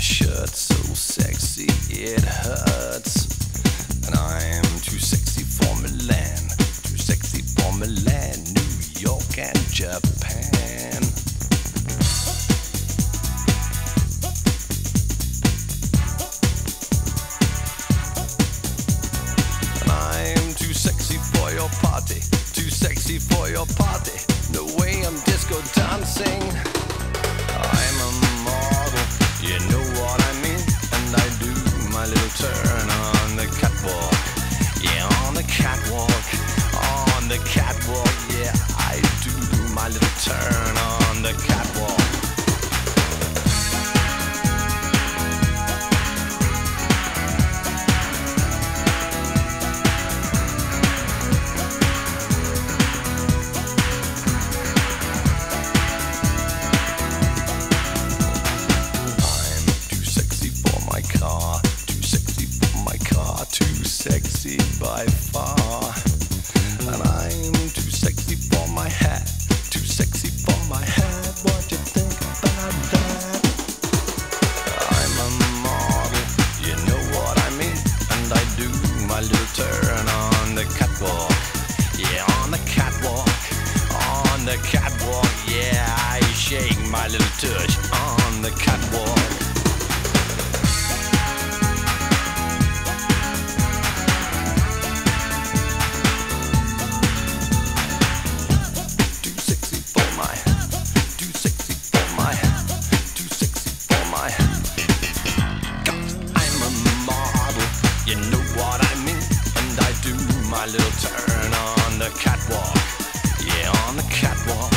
Shirt, so sexy it hurts. And I'm too sexy for Milan, too sexy for Milan, New York and Japan. And I'm too sexy for your party, too sexy for your party. No way I'm disco dancing. My little turn too sexy by far. And I'm too sexy for my hat, too sexy for my hat. What you think about that? I'm a model, you know what I mean. And I do my little turn on the catwalk. You know what I mean? And I do my little turn on the catwalk. Yeah, on the catwalk.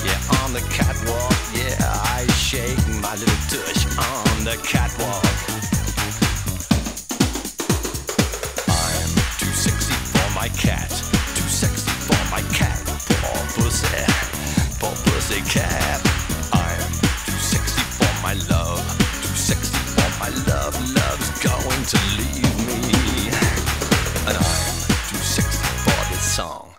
Yeah, on the catwalk. Yeah, I shake my little tush on the catwalk. I'm too sexy for my cat. Too sexy for my cat. Poor pussy. Poor pussy cat. I'm too sexy for my love. Too sexy for my love. Love's going to leave. And I do six for this song.